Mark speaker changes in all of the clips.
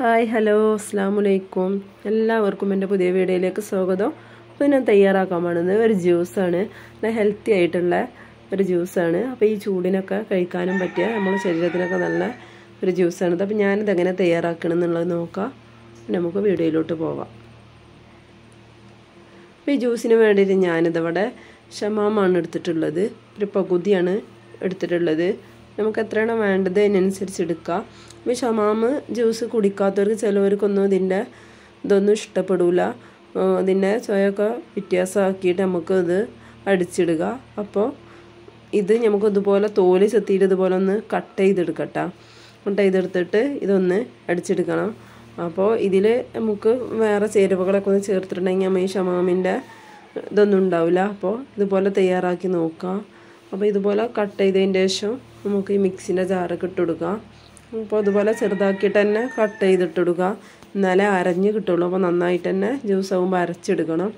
Speaker 1: Hi hello അസ്സാം വലൈക്കും എല്ലാവർക്കും എന്റെ പുതിയ വീഡിയോയിലേക്ക് സ്വാഗതം. അപ്പോൾ ഞാൻ തയ്യാറാക്കാൻ പോകുന്നത് ഒരു ജ്യൂസാണ്. നല്ല ഹെൽത്തി ആയിട്ടുള്ള ഒരു ജ്യൂസാണ്. അപ്പോൾ ഈ ചൂടിനൊക്കെ കഴിക്കാനും പറ്റിയ നമ്മുടെ ശരീരത്തിനൊക്കെ നല്ല ഒരു ജ്യൂസാണിത് അപ്പോൾ ഞാനിത് എങ്ങനെ തയ്യാറാക്കണം എന്നുള്ളത് നോക്കാം. നമുക്ക് വീഡിയോയിലോട്ട് പോവാം. അപ്പോൾ ഈ ജ്യൂസിന് വേണ്ടിയിട്ട് ഞാനിതവിടെ ഷമാമാണ് എടുത്തിട്ടുള്ളത്. ഒരു പകുതിയാണ് എടുത്തിട്ടുള്ളത്. നമുക്ക് എത്രയാണ് വേണ്ടത് അതിനനുസരിച്ച് എടുക്കുക. അപ്പോൾ ഷമാമ് ജ്യൂസ് കുടിക്കാത്തവർക്ക് ചിലവർക്കൊന്നും ഇതിന്റെ ഇതൊന്നും ഇഷ്ടപ്പെടില്ല ഇതിന്റെ ചൊയൊക്കെ വ്യത്യാസമാക്കിയിട്ട് നമുക്ക് ഇത് അടിച്ചിടുക. അപ്പോൾ ഇത് നമുക്ക് ഇതുപോലെ തോൽ ചെത്തിയിട്ട് ഇതുപോലെ ഒന്ന് കട്ട് ചെയ്തെടുക്കട്ടെ. കട്ട് ചെയ്തെടുത്തിട്ട് ഇതൊന്ന് അടിച്ചെടുക്കണം. അപ്പോൾ ഇതിൽ നമുക്ക് വേറെ ചേരുവകളൊക്കെ ഒന്ന് ചേർത്തിട്ടുണ്ടെങ്കിൽ നമ്മൾ ഈ ഷമാമിന്റെ ഇതൊന്നും ഉണ്ടാവില്ല. അപ്പോൾ ഇതുപോലെ തയ്യാറാക്കി നോക്കാം അപ്പോൾ ഇതുപോലെ കട്ട് ചെയ്തതിന്റെ ശേഷം നമുക്ക് ഈ മിക്സിന്റെ ജാറൊക്കെ ഇട്ട് കൊടുക്കാം. അപ്പോൾ അതുപോലെ ചെറുതാക്കിയിട്ട് തന്നെ കട്ട് ചെയ്തിട്ട് കൊടുക്കുക എന്നാലേ അരഞ്ഞ് കിട്ടുള്ളൂ. അപ്പോൾ നന്നായിട്ട് തന്നെ ജ്യൂസ് ആകുമ്പോൾ അരച്ചെടുക്കണം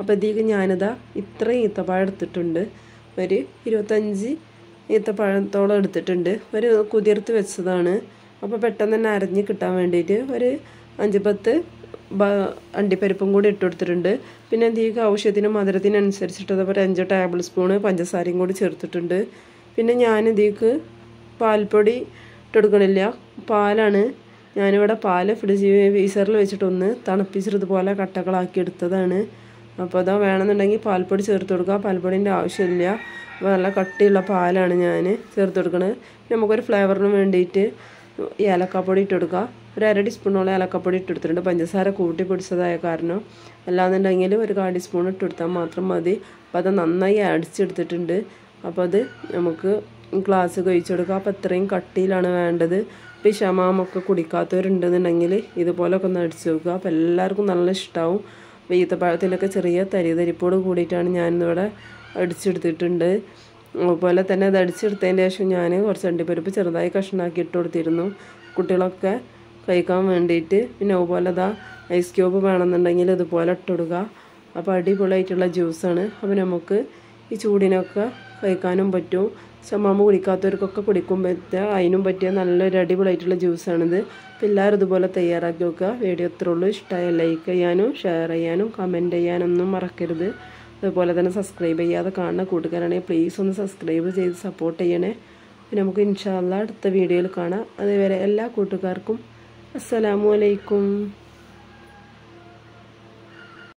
Speaker 1: അപ്പോൾ ഇതിലേക്ക് ഞാനിതാ ഇത്രയും ഈത്തപ്പഴം എടുത്തിട്ടുണ്ട്. ഒരു ഇരുപത്തഞ്ച് ഈത്തപ്പഴത്തോളം എടുത്തിട്ടുണ്ട്. ഒരു കുതിർത്ത് വെച്ചതാണ്. അപ്പോൾ പെട്ടെന്ന് തന്നെ അരഞ്ഞ് കിട്ടാൻ വേണ്ടിയിട്ട് ഒരു അഞ്ച് പത്ത് അണ്ടിപ്പരിപ്പും കൂടി ഇട്ട് കൊടുത്തിട്ടുണ്ട്. പിന്നെ ഇതിലേക്ക് ആവശ്യത്തിന് മധുരത്തിനനുസരിച്ചിട്ട് അതേപോലെ അഞ്ച് ടേബിൾ സ്പൂണ് പഞ്ചസാരയും കൂടി ചേർത്തിട്ടുണ്ട്. പിന്നെ ഞാൻ പാൽപ്പൊടി ഇട്ടെടുക്കണില്ല. പാലാണ് ഞാനിവിടെ പാൽ ഫ്രിഡ്ജ് ഫ്രീസറിൽ വെച്ചിട്ടൊന്ന് തണുപ്പിച്ചതുപോലെ കട്ടകളാക്കി എടുത്തതാണ് അപ്പോൾ അതാ വേണമെന്നുണ്ടെങ്കിൽ പാൽപ്പൊടി ചേർത്ത് കൊടുക്കുക പാൽപ്പൊടിന്റെ ആവശ്യമില്ല നല്ല കട്ടിയുള്ള പാലാണ് ഞാൻ ചേർത്ത് കൊടുക്കുന്നത് നമുക്കൊരു ഫ്ലേവറിന് വേണ്ടിയിട്ട് ഏലക്കാപ്പൊടി കൊടുക്കുക ഒരു അര ടീസ്പൂണോളം ഏലക്കാപ്പൊടി ഇട്ട് കൊടുത്തിട്ടുണ്ട് പഞ്ചസാര കൂട്ടി പൊടിച്ചതായ കാരണം. അല്ലാന്നുണ്ടെങ്കിൽ ഒരു കാൽ ടീസ്പൂൺ ഇട്ട് കൊടുത്താൽ മാത്രം മതി. അപ്പോൾ അത് നന്നായി അടിച്ചെടുത്തിട്ടുണ്ട്. അപ്പോൾ അത് നമുക്ക് ഗ്ലാസ് കഴിച്ചു കൊടുക്കുക അപ്പോൾ അത്രയും കട്ടിയിലാണ് വേണ്ടത്. ഇപ്പോൾ ഷമാമൊക്കെ കുടിക്കാത്തവരുണ്ടെന്നുണ്ടെങ്കിൽ ഇതുപോലൊക്കെ ഒന്ന് അടിച്ചു നോക്കുക. അപ്പോൾ എല്ലാവർക്കും നല്ല ഇഷ്ടമാവും അപ്പോൾ ചെറിയ തരി തരിപ്പോട് കൂടിയിട്ടാണ് ഞാനിന്നിവിടെ അടിച്ചെടുത്തിട്ടുണ്ട്. അതുപോലെ തന്നെ അത് അടിച്ചെടുത്തതിന് ശേഷം ഞാൻ കുറച്ച് അണ്ടിപ്പരിപ്പ് ചെറുതായി കഷ്ണാക്കി ഇട്ട് കൊടുത്തിരുന്നു. കുട്ടികളൊക്കെ കഴിക്കാൻ വേണ്ടിയിട്ട്. പിന്നെ അതുപോലെ അതാ ഐസ് ക്യൂബ് വേണമെന്നുണ്ടെങ്കിൽ ഇതുപോലെ ഇട്ടിടുക അപ്പോൾ അടിപൊളിയായിട്ടുള്ള ജ്യൂസാണ് അപ്പോൾ നമുക്ക് ഈ ചൂടിനൊക്കെ കഴിക്കാനും പറ്റും. ചമ്മാമ്പ് കുടിക്കാത്തവർക്കൊക്കെ കുടിക്കുമ്പോഴത്തെ അതിനും പറ്റിയ നല്ലൊരു അടിപൊളിയായിട്ടുള്ള ജ്യൂസാണിത്. അപ്പോൾ എല്ലാവരും ഇതുപോലെ തയ്യാറാക്കി വെക്കുക വീഡിയോ എത്ര ഉള്ളൂ. ഇഷ്ടമായ ലൈക്ക് ചെയ്യാനും ഷെയർ ചെയ്യാനും കമന്റ് ചെയ്യാനൊന്നും മറക്കരുത്. അതുപോലെ തന്നെ സബ്സ്ക്രൈബ് ചെയ്യാതെ കാണുന്ന കൂട്ടുകാരാണെങ്കിൽ പ്ലീസ് ഒന്ന് സബ്സ്ക്രൈബ് ചെയ്ത് സപ്പോർട്ട് ചെയ്യണേ. നമുക്ക് ഇൻഷാല്ല അടുത്ത വീഡിയോയിൽ കാണാം. അതുവരെ എല്ലാ കൂട്ടുകാർക്കും അസ്സലാമു അലൈക്കും.